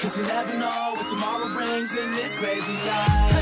Cause you never know what tomorrow brings in this crazy life.